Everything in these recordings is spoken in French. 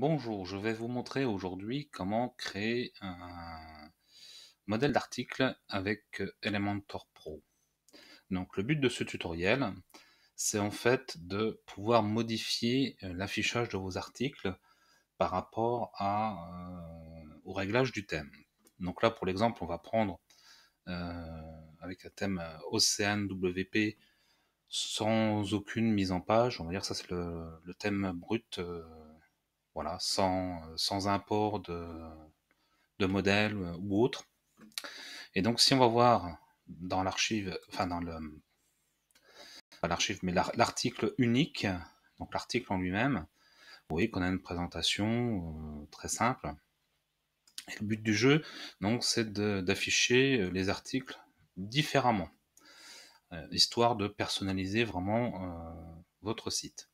Bonjour, je vais vous montrer aujourd'hui comment créer un modèle d'article avec Elementor Pro. Donc le but de ce tutoriel, c'est en fait de pouvoir modifier euh, l'affichage de vos articles par rapport à, euh, au réglage du thème. Donc là pour l'exemple, on va prendre euh, avec un thème Océan WP sans aucune mise en page. On va dire que ça c'est le, thème brut voilà, sans, sans import de, de modèle ou autre. Et donc, si on va voir dans l'archive, enfin dans le, l'archive, mais l'article unique, donc l'article en lui-même, vous voyez qu'on a une présentation euh, très simple. Et le but du jeu, donc, c'est d'afficher les articles différemment, euh, histoire de personnaliser vraiment euh, votre site.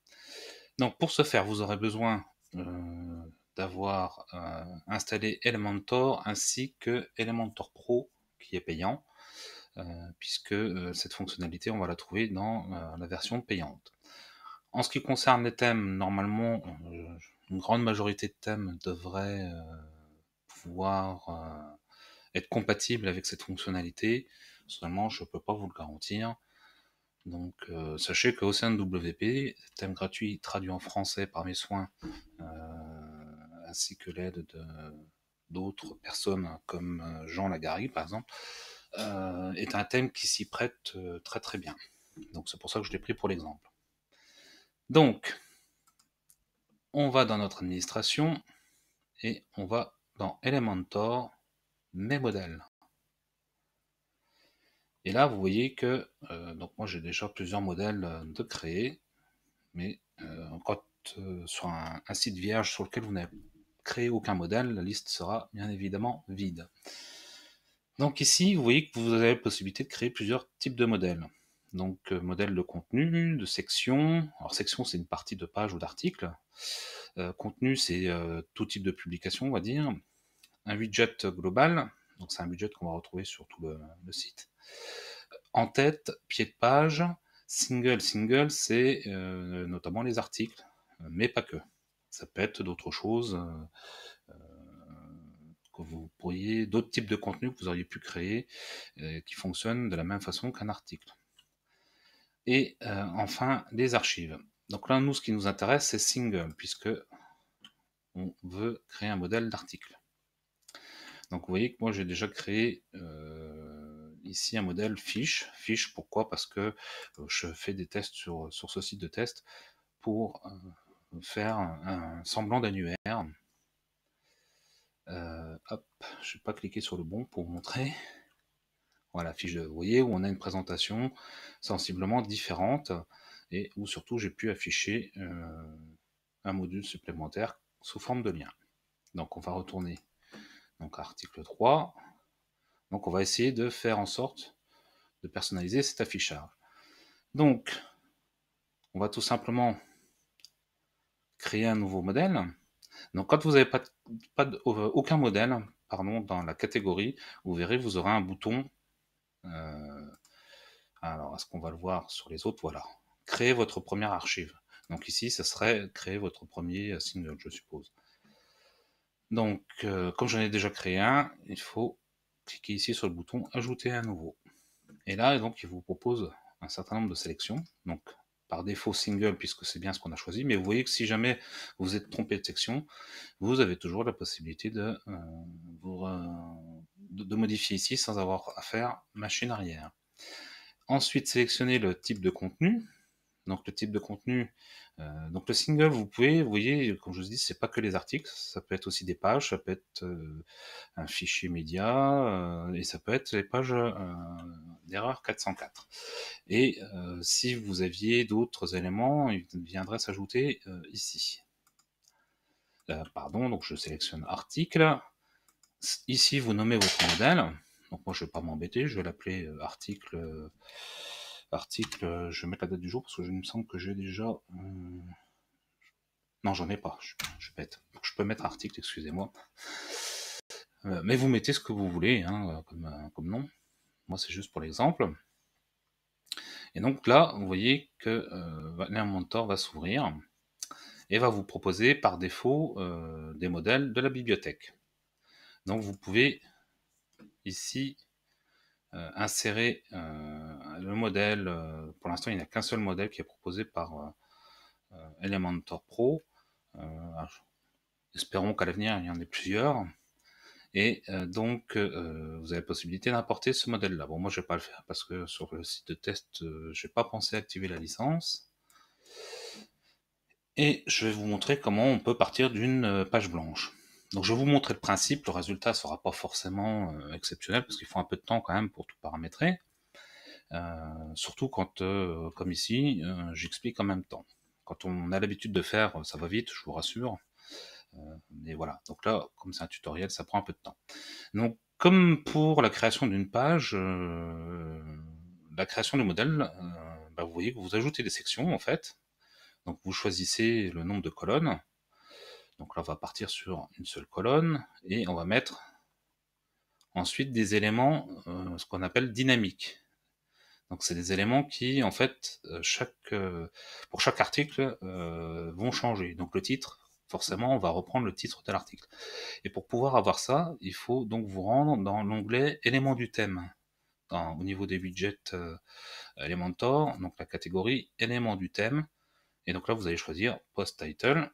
Donc, pour ce faire, vous aurez besoin euh, d'avoir euh, installé Elementor ainsi que Elementor Pro qui est payant, euh, puisque cette fonctionnalité, on va la trouver dans la version payante. En ce qui concerne les thèmes, normalement, une grande majorité de thèmes devraient pouvoir être compatibles avec cette fonctionnalité. Seulement, je ne peux pas vous le garantir. Donc euh, sachez que Océan WP, thème gratuit traduit en français par mes soins, euh, ainsi que l'aide de d'autres personnes comme euh, Jean Lagari par exemple, est un thème qui s'y prête très très bien. Donc c'est pour ça que je l'ai pris pour l'exemple. Donc, on va dans notre administration et on va dans Elementor, mes modèles. Et là, vous voyez que, euh, donc moi j'ai déjà plusieurs modèles euh, de créer, mais euh, quand sur un, site vierge sur lequel vous n'avez créé aucun modèle, la liste sera bien évidemment vide. Donc ici, vous voyez que vous avez la possibilité de créer plusieurs types de modèles. Donc modèle de contenu, de section. Alors section, c'est une partie de page ou d'article. contenu, c'est tout type de publication, on va dire. Un widget global, donc c'est un budget qu'on va retrouver sur tout le, site. En tête, pied de page, single, single, c'est euh, notamment les articles, mais pas que. Ça peut être d'autres choses euh, que vous pourriez, d'autres types de contenus que vous auriez pu créer euh, qui fonctionnent de la même façon qu'un article. Et enfin, les archives. Donc là, nous, ce qui nous intéresse, c'est single, puisque on veut créer un modèle d'article. Donc vous voyez que moi j'ai déjà créé euh, ici un modèle fiche. Fiche pourquoi? Parce que euh, je fais des tests sur, sur ce site de test pour euh, faire un, semblant d'annuaire. hop, je vais pas cliquer sur le bon pour montrer. Voilà, fiche de, vous voyez, où on a une présentation sensiblement différente et où surtout j'ai pu afficher un module supplémentaire sous forme de lien. Donc on va retourner donc article 3. Donc on va essayer de faire en sorte de personnaliser cet affichage. Donc, on va tout simplement créer un nouveau modèle. Donc quand vous n'avez pas, pas aucun modèle pardon, dans la catégorie, vous verrez, vous aurez un bouton. Euh, alors, est-ce qu'on va le voir sur les autres? Voilà. Créer votre première archive. Donc ici, ce serait créer votre premier single, je suppose. Donc, euh, comme j'en ai déjà créé un, il faut cliquer ici sur le bouton Ajouter un nouveau. Et là, donc, il vous propose un certain nombre de sélections. Donc, par défaut single, puisque c'est bien ce qu'on a choisi. Mais vous voyez que si jamais vous êtes trompé de section, vous avez toujours la possibilité de, euh, de modifier ici sans avoir à faire machine arrière. Ensuite, sélectionnez le type de contenu. Donc le type de contenu, euh, donc le single, vous pouvez, vous voyez, comme je vous dis, c'est pas que les articles, ça peut être aussi des pages, ça peut être euh, un fichier média, euh, et ça peut être les pages d'erreur 404. Et si vous aviez d'autres éléments, ils viendraient s'ajouter ici. pardon, donc je sélectionne article. Ici, vous nommez votre modèle. Donc moi, je vais pas m'embêter, je vais l'appeler article article, euh, je vais mettre la date du jour parce que je me semble que j'ai déjà... Euh, non, j'en ai pas, je, bête. je peux mettre article, excusez-moi. Euh, mais vous mettez ce que vous voulez hein, comme, nom. Moi, c'est juste pour l'exemple. Et donc là, vous voyez que euh, l'inventor va s'ouvrir. et va vous proposer par défaut des modèles de la bibliothèque. Donc vous pouvez ici insérer le modèle, pour l'instant il n'y a qu'un seul modèle qui est proposé par Elementor Pro. espérons qu'à l'avenir il y en ait plusieurs. Et donc, vous avez la possibilité d'importer ce modèle-là. Bon, moi, je vais pas le faire parce que sur le site de test, je n'ai pas pensé activer la licence. Et je vais vous montrer comment on peut partir d'une page blanche. Donc, je vais vous montrer le principe. Le résultat ne sera pas forcément exceptionnel parce qu'il faut un peu de temps quand même pour tout paramétrer. Surtout quand, comme ici, j'explique en même temps. Quand on a l'habitude de faire, ça va vite, je vous rassure. Euh, mais voilà, donc là, comme c'est un tutoriel, ça prend un peu de temps. Donc, comme pour la création d'une page, euh, la création du modèle, euh, bah, vous voyez que vous ajoutez des sections en fait. Donc vous choisissez le nombre de colonnes. Donc là, on va partir sur une seule colonne et on va mettre ensuite des éléments, ce qu'on appelle dynamiques. Donc c'est des éléments qui, en fait, chaque, pour chaque article, vont changer. Donc le titre forcément, on va reprendre le titre de l'article. Et pour pouvoir avoir ça, il faut donc vous rendre dans l'onglet éléments du thème. au niveau des widgets euh, Elementor, donc la catégorie éléments du thème. Et donc là, vous allez choisir post title,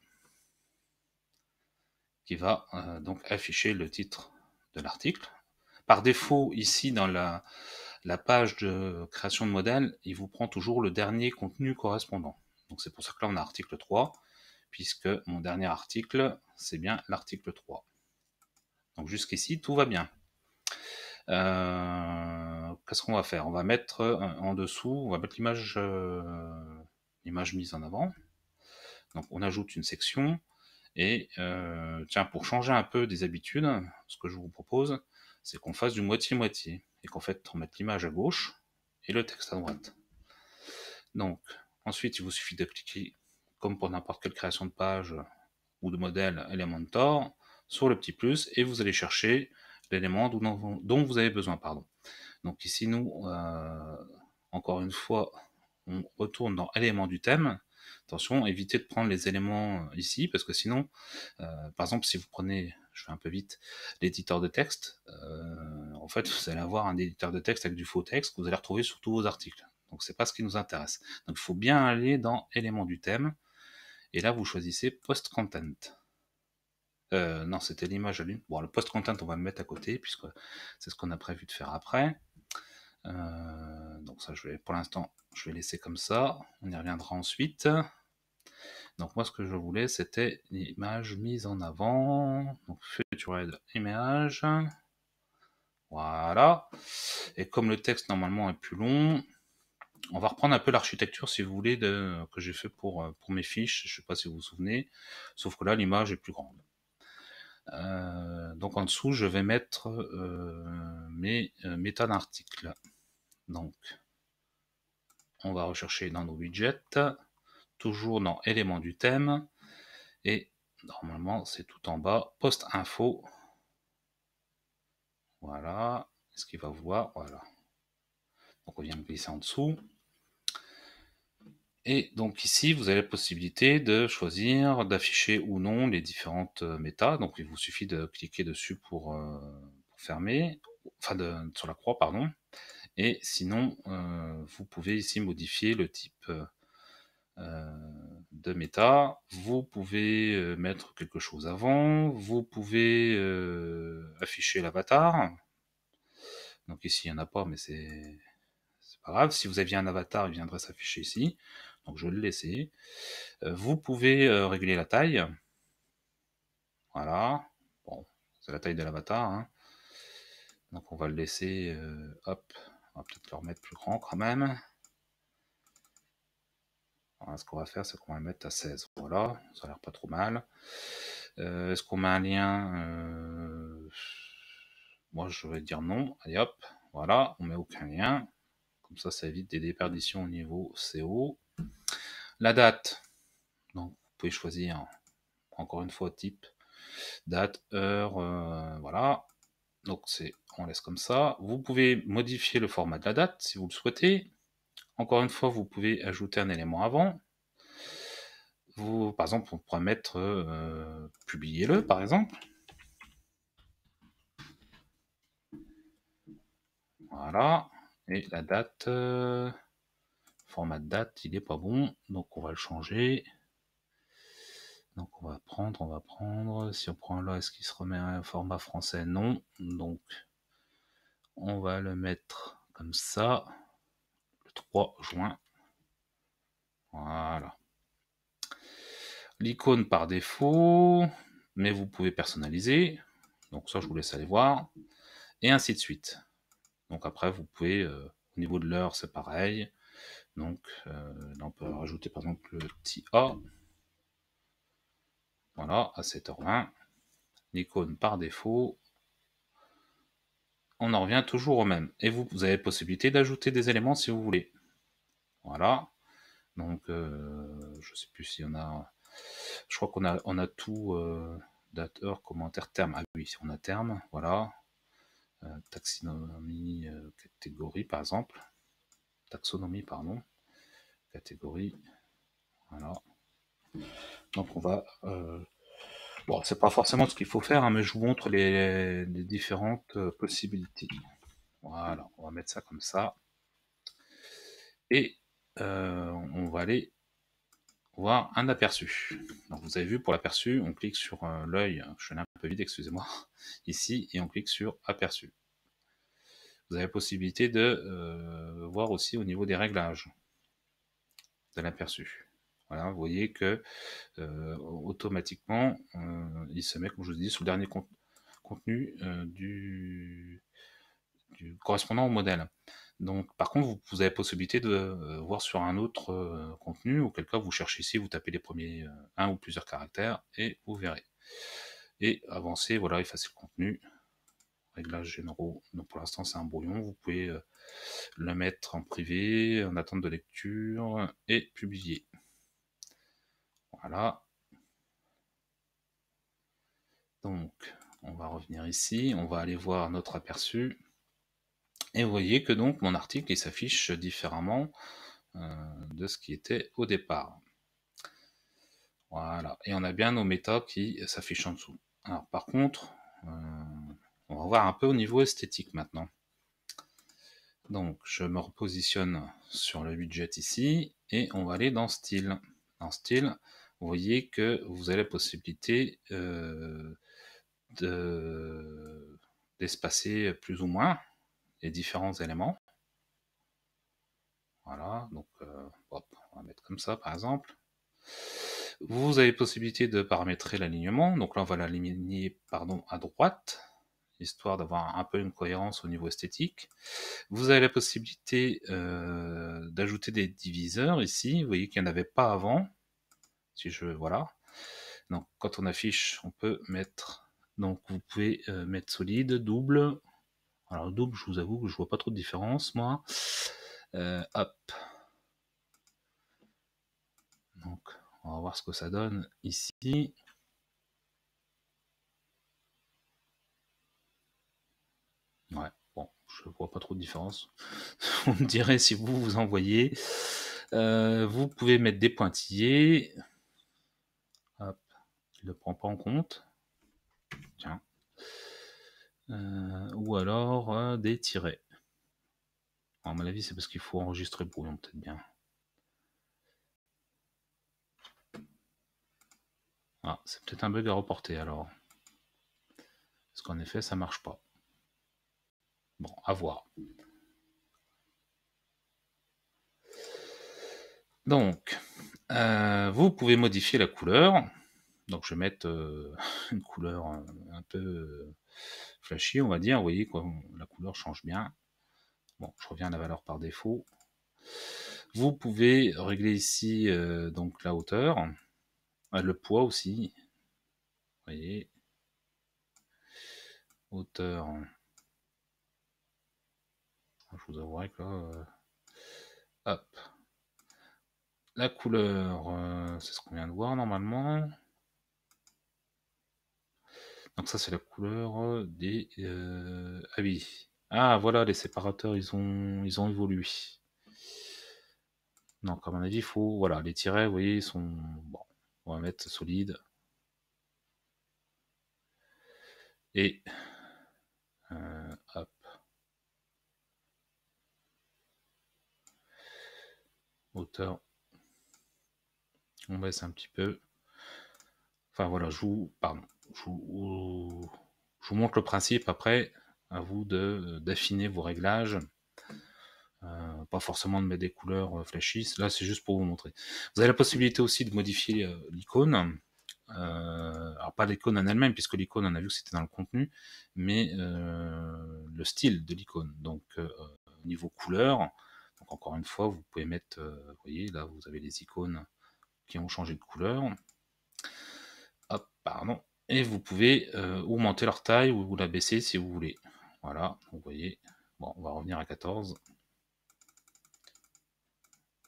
qui va euh, donc afficher le titre de l'article. Par défaut, ici dans la, la page de création de modèle, il vous prend toujours le dernier contenu correspondant. Donc c'est pour ça que là on a article 3 puisque mon dernier article, c'est bien l'article 3. Donc jusqu'ici, tout va bien. Euh, qu'est-ce qu'on va faire? On va mettre euh, en dessous, on va mettre l'image euh, l'image mise en avant. Donc on ajoute une section. Et tiens, pour changer un peu des habitudes, ce que je vous propose, c'est qu'on fasse du moitié-moitié. Et qu'en fait, on mette l'image à gauche et le texte à droite. Donc, ensuite, il vous suffit de cliquer comme pour n'importe quelle création de page ou de modèle Elementor, sur le petit plus, et vous allez chercher l'élément dont vous avez besoin. Pardon. Donc ici, nous, euh, encore une fois, on retourne dans éléments du thème. Attention, évitez de prendre les éléments euh, ici, parce que sinon, euh, par exemple, si vous prenez, je fais un peu vite, l'éditeur de texte, fait, vous allez avoir un éditeur de texte avec du faux texte que vous allez retrouver sur tous vos articles. Donc c'est pas ce qui nous intéresse. Donc il faut bien aller dans éléments du thème, et là, vous choisissez Post Content. Euh, non, c'était l'image à l'une. Bon, le Post Content, on va le mettre à côté, puisque c'est ce qu'on a prévu de faire après. Euh, donc ça, je vais, pour l'instant, je vais laisser comme ça. On y reviendra ensuite. Donc moi, ce que je voulais, c'était l'image mise en avant. Donc Featured Image. Voilà. Et comme le texte, normalement, est plus long, on va reprendre un peu l'architecture, si vous voulez, que j'ai fait pour, euh, pour mes fiches. Je ne sais pas si vous vous souvenez, sauf que là, l'image est plus grande. Euh, donc en dessous, je vais mettre euh, mes méta d'articles. Donc, on va rechercher dans nos widgets, toujours dans éléments du thème, et normalement, c'est tout en bas, post info. Voilà, est-ce qu'il va voir? Voilà. Donc on vient glisser en dessous. Et donc ici, vous avez la possibilité de choisir d'afficher ou non les différentes euh, méta. Donc il vous suffit de cliquer dessus pour, euh, fermer, enfin sur la croix, pardon. Et sinon, euh, vous pouvez ici modifier le type de méta. Vous pouvez mettre quelque chose avant. Vous pouvez afficher l'avatar. Donc ici, il n'y en a pas, mais c'est pas grave. Si vous aviez un avatar, il viendrait s'afficher ici donc je vais le laisser. Euh, vous pouvez euh, régler la taille. Voilà. Bon, c'est la taille de l'avatar. Hein. Donc on va le laisser, euh, hop, on va peut-être le remettre plus grand quand même. Ce qu'on va faire, c'est qu'on va le mettre à 16. Voilà, ça a l'air pas trop mal. Est-ce qu'on met un lien Moi, je vais dire non. Allez hop, voilà, on met aucun lien. Comme ça, ça évite des déperditions au niveau CO. La date, donc vous pouvez choisir encore une fois type, date, heure, euh, voilà. Donc c'est, on laisse comme ça. Vous pouvez modifier le format de la date si vous le souhaitez. Encore une fois, vous pouvez ajouter un élément avant. vous, par exemple, on pourrait mettre euh, publiez-le, par exemple. Voilà. Et la date, euh, format de date, il est pas bon, donc on va le changer. Donc on va prendre, on va prendre. Si on prend là, est-ce qu'il se remet un format français? Non. Donc on va le mettre comme ça. Le 3 juin. Voilà. L'icône par défaut, mais vous pouvez personnaliser. Donc ça, je vous laisse aller voir. Et ainsi de suite. Donc après, vous pouvez, euh, au niveau de l'heure, c'est pareil. Donc euh, là, on peut rajouter par exemple le petit A. Voilà, à 7h20. L'icône par défaut. On en revient toujours au même. Et vous, avez possibilité d'ajouter des éléments si vous voulez. Voilà. Donc, euh, je ne sais plus si on a... Je crois qu'on a, on a tout, euh, date, heure, commentaire, terme. Ah oui, on a terme, voilà. Euh, taxonomie, catégorie, par exemple. Taxonomie, pardon. Catégorie. Voilà. Donc on va... Euh, bon, c'est pas forcément ce qu'il faut faire, hein, mais je vous montre les, différentes euh, possibilités. Voilà, on va mettre ça comme ça. Et euh, on va aller voir un aperçu. Donc vous avez vu pour l'aperçu, on clique sur l'œil, je suis un peu vite, excusez-moi, ici, et on clique sur aperçu. Vous avez la possibilité de voir aussi au niveau des réglages de l'aperçu. Voilà, vous voyez que euh, automatiquement, euh, il se met, comme je vous dis, sous le dernier contenu euh, du, correspondant au modèle. Donc, par contre, vous, vous avez possibilité de voir sur un autre contenu, auquel cas vous cherchez ici, vous tapez les premiers un ou plusieurs caractères et vous verrez. Et avancer, voilà, effacer le contenu. Réglages généraux, donc pour l'instant c'est un brouillon, vous pouvez le mettre en privé, en attente de lecture et publier. Voilà. Donc, on va revenir ici, on va aller voir notre aperçu. Et vous voyez que donc mon article s'affiche différemment euh, de ce qui était au départ. Voilà, et on a bien nos méta qui s'affichent en dessous. Alors par contre, euh, on va voir un peu au niveau esthétique maintenant. Donc je me repositionne sur le widget ici et on va aller dans style. Dans style, vous voyez que vous avez la possibilité euh, d'espacer plus ou moins les différents éléments. Voilà, donc euh, on va mettre comme ça par exemple. Vous avez possibilité de paramétrer l'alignement, donc là on va l'aligner à droite, histoire d'avoir un peu une cohérence au niveau esthétique. Vous avez la possibilité euh, d'ajouter des diviseurs ici, vous voyez qu'il n'y en avait pas avant, si je voilà. Donc quand on affiche, on peut mettre donc vous pouvez euh, mettre solide, double. Alors double, je vous avoue que je vois pas trop de différence moi. Euh, hop. Donc on va voir ce que ça donne ici. Ouais, bon, je vois pas trop de différence. vous me direz si vous vous envoyez. Euh, vous pouvez mettre des pointillés ne le prend pas en compte. Tiens. Euh, ou alors euh, des tirets. À mon avis, c'est parce qu'il faut enregistrer brouillon, peut-être bien. Ah, c'est peut-être un bug à reporter alors. Parce qu'en effet, ça marche pas. Bon, à voir. Donc, euh, vous pouvez modifier la couleur. Donc je vais mettre euh, une couleur un, peu euh, flashy, on va dire. Vous voyez quoi, la couleur change bien. Bon, je reviens à la valeur par défaut. Vous pouvez régler ici euh, donc la hauteur, le poids aussi. Vous voyez, hauteur. Je vous avouerai que là, hop, la couleur, c'est ce qu'on vient de voir normalement. Donc ça c'est la couleur des euh, ah oui. Ah voilà, les séparateurs ils ont ils ont évolué. Donc à mon avis, il faut voilà, les tirets, vous voyez, ils sont bon. on va mettre solide. Et euh, hop. Hauteur. On baisse un petit peu. Enfin voilà, je vous, pardon, je vous, montre le principe. Après, à vous d'affiner vos réglages. Euh, pas forcément de mettre des couleurs euh, flashy, là c'est juste pour vous montrer. Vous avez la possibilité aussi de modifier euh, l'icône, alors pas l'icône en elle-même, puisque l'icône on a vu que c'était dans le contenu, mais le style de l'icône. Donc au niveau couleur, donc encore une fois, vous pouvez mettre, vous voyez là vous avez les icônes qui ont changé de couleur. Hop, pardon. Et vous pouvez augmenter leur taille ou la baisser si vous voulez. Voilà, vous voyez. Bon, on va revenir à 14.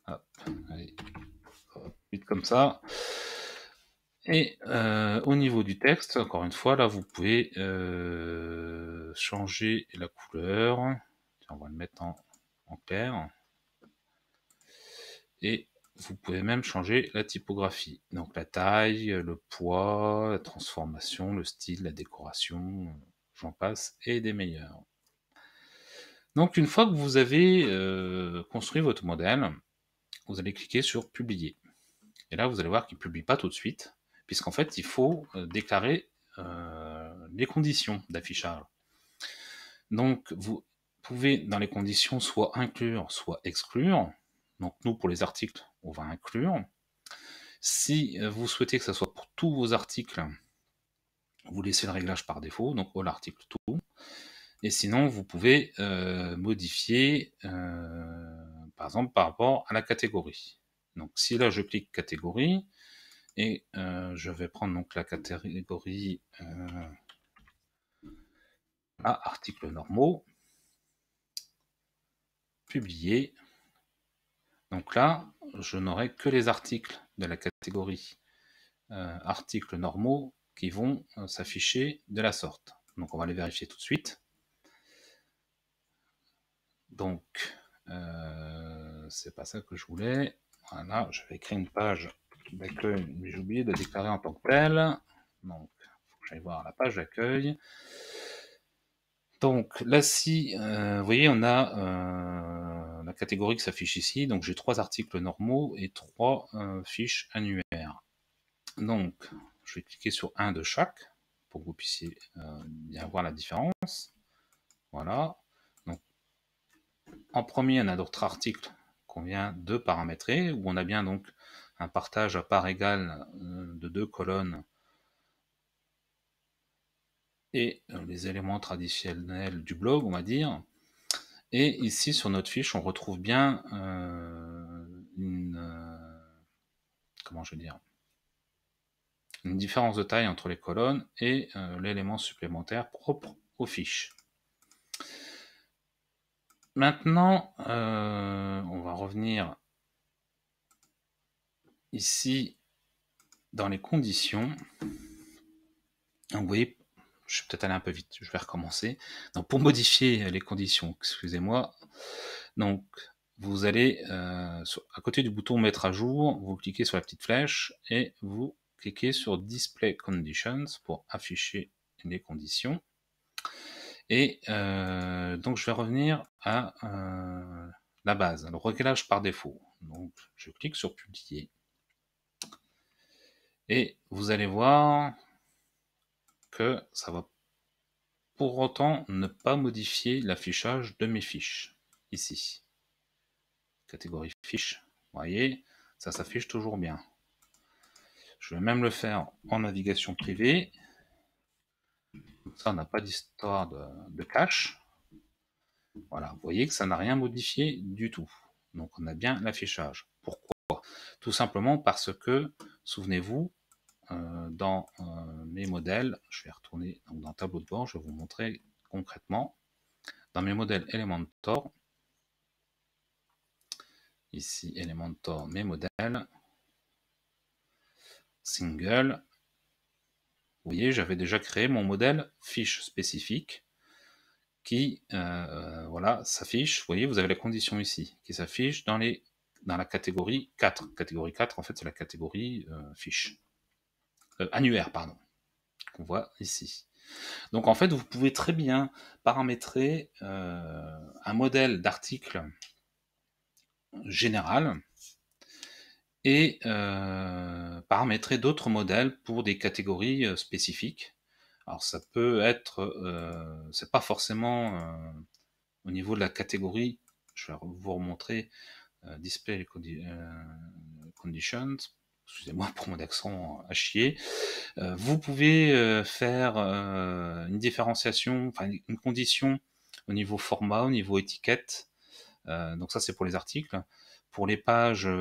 Hop. Vite comme ça. Et euh, au niveau du texte, encore une fois, là, vous pouvez euh, changer la couleur. on va le mettre en, en clair. Et vous pouvez même changer la typographie. Donc la taille, le poids, la transformation, le style, la décoration, j'en passe, et des meilleurs. Donc une fois que vous avez euh, construit votre modèle, vous allez cliquer sur publier. Et là, vous allez voir qu'il ne publie pas tout de suite, puisqu'en fait, il faut euh, déclarer euh, les conditions d'affichage. Donc, vous pouvez, dans les conditions, soit inclure, soit exclure. Donc, nous, pour les articles, on va inclure. Si euh, vous souhaitez que ce soit pour tous vos articles, vous laissez le réglage par défaut, donc all article tout. Et sinon, vous pouvez modifier par exemple par rapport à la catégorie. Donc si là je clique catégorie, et euh, je vais prendre donc la catégorie euh, à articles normaux, publier. Donc là, je n'aurai que les articles de la catégorie euh, articles normaux qui vont s'afficher de la sorte. Donc on va les vérifier tout de suite. Donc, c'est pas ça que je voulais. Voilà, je vais créer une page d'accueil, mais j'ai oublié de déclarer en tant que tel. Donc, il faut que j'aille voir la page d'accueil. Donc là, si, euh, vous voyez, on a euh, la catégorie qui s'affiche ici. Donc j'ai trois articles normaux et trois euh, fiches annuaires. Donc, je vais cliquer sur un de chaque pour que vous puissiez bien voir la différence. Voilà. Donc, en premier, on a d'autres articles qu'on vient de paramétrer, où on a bien donc un partage à part égale euh, de deux colonnes et euh, les éléments traditionnels du blog, on va dire. Et ici, sur notre fiche, on retrouve bien euh, une, comment je veux dire, une différence de taille entre les colonnes et l'élément supplémentaire propre aux fiches. Maintenant, euh, on va revenir ici dans les conditions. vous voyez, je vais peut-être aller un peu vite, je vais recommencer. Donc pour modifier les conditions, excusez-moi, donc vous allez euh, à côté du bouton mettre à jour, vous cliquez sur la petite flèche et vous cliquez sur Display Conditions pour afficher les conditions. Et euh, donc je vais revenir à euh, la base, le réglage par défaut. Donc je clique sur publier. Et vous allez voir que ça va pour autant ne pas modifier l'affichage de mes fiches. Ici. Catégorie fiches. Vous voyez, ça s'affiche toujours bien. Je vais même le faire en navigation privée. Ça, n'a pas d'histoire de, cache. Voilà, vous voyez que ça n'a rien modifié du tout. Donc on a bien l'affichage. Pourquoi? Tout simplement parce que, souvenez-vous, dans euh, mes modèles, je vais retourner donc, dans tableau de bord, je vais vous montrer concrètement. Dans mes modèles Elementor, ici Elementor, mes modèles, single, vous voyez, j'avais déjà créé mon modèle fiche spécifique qui euh, voilà, s'affiche. Vous voyez, vous avez la condition ici qui s'affiche dans, dans la catégorie 4. Catégorie 4, en fait, c'est la catégorie euh, fiche. Annuaire, pardon, qu'on voit ici. Donc en fait, vous pouvez très bien paramétrer un modèle d'article général et paramétrer d'autres modèles pour des catégories spécifiques. Alors ça peut être, c'est pas forcément au niveau de la catégorie, je vais vous remontrer Display Conditions, excusez-moi pour mon accent à chier, vous pouvez faire une différenciation, enfin une condition au niveau format, au niveau étiquette, donc ça c'est pour les articles. Pour les pages, vous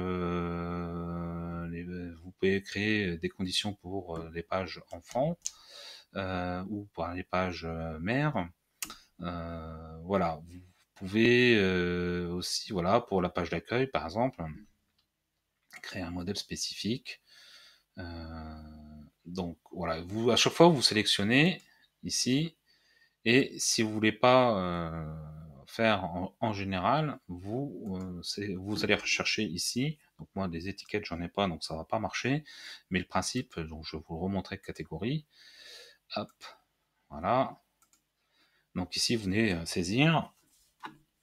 pouvez créer des conditions pour les pages enfants ou pour les pages mères. voilà, vous pouvez aussi, voilà, pour la page d'accueil par exemple, créer un modèle spécifique. donc voilà, vous à chaque fois vous sélectionnez ici et si vous voulez pas faire en, général, vous vous allez rechercher ici. Donc moi des étiquettes j'en ai pas donc ça va pas marcher, mais le principe donc je vais vous le remontrer catégorie. Hop, voilà. Donc ici vous venez saisir.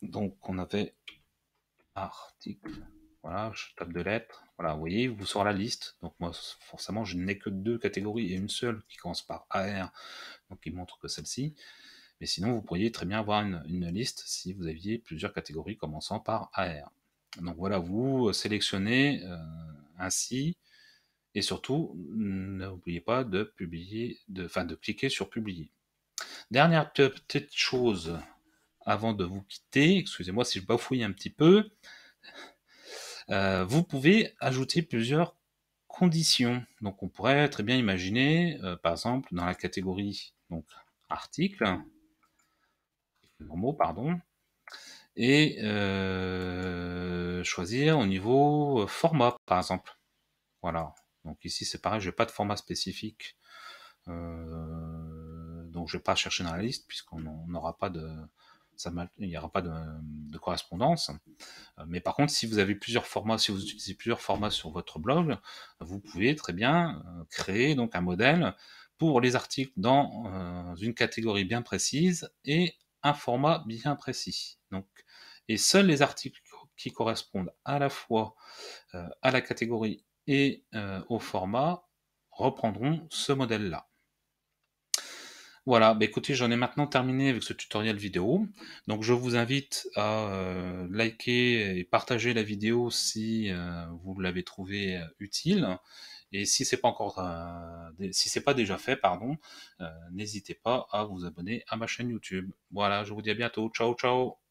Donc on avait article. Voilà, je tape de lettres. Voilà, vous voyez, vous sort la liste. Donc moi, forcément, je n'ai que deux catégories et une seule qui commence par AR, donc il montre que celle-ci. Mais sinon, vous pourriez très bien avoir une, liste si vous aviez plusieurs catégories commençant par AR. Donc voilà, vous sélectionnez euh, ainsi, et surtout, n'oubliez pas de publier, enfin, de cliquer sur publier. Dernière petite chose avant de vous quitter, excusez-moi si je bafouille un petit peu, euh, vous pouvez ajouter plusieurs conditions. Donc on pourrait très bien imaginer, euh, par exemple, dans la catégorie donc article, pardon, et euh, choisir au niveau format, par exemple. Voilà. Donc ici c'est pareil, je n'ai pas de format spécifique. donc je ne vais pas chercher dans la liste puisqu'on n'aura pas de, il n'y aura pas de, correspondance. Euh, mais par contre, si vous avez plusieurs formats, si vous utilisez plusieurs formats sur votre blog, vous pouvez très bien euh, créer donc un modèle pour les articles dans euh, une catégorie bien précise et un format bien précis. Donc, et seuls les articles qui correspondent à la fois à la catégorie et au format reprendront ce modèle-là. Voilà, bah écoutez, j'en ai maintenant terminé avec ce tutoriel vidéo. Donc je vous invite à euh, liker et partager la vidéo si euh, vous l'avez trouvé euh, utile. Et si c'est pas encore, si c'est pas déjà fait, pardon, n'hésitez pas à vous abonner à ma chaîne YouTube. Voilà, je vous dis à bientôt. Ciao, ciao.